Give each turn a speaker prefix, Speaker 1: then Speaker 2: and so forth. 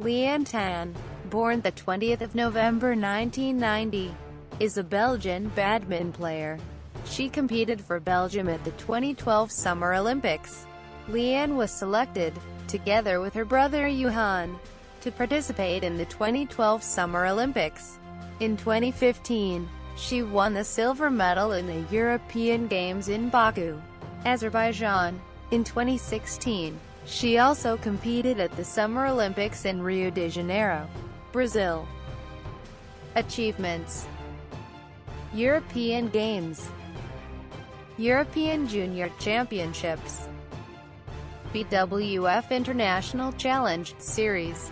Speaker 1: Lianne Tan, born the 20th of November 1990, is a Belgian badminton player. She competed for Belgium at the 2012 Summer Olympics. Lianne was selected, together with her brother Yuhan, to participate in the 2012 Summer Olympics. In 2015, she won the silver medal in the European Games in Baku, Azerbaijan. In 2016, she also competed at the Summer Olympics in Rio de Janeiro, Brazil. Achievements. European Games. European Junior Championships. BWF International Challenge Series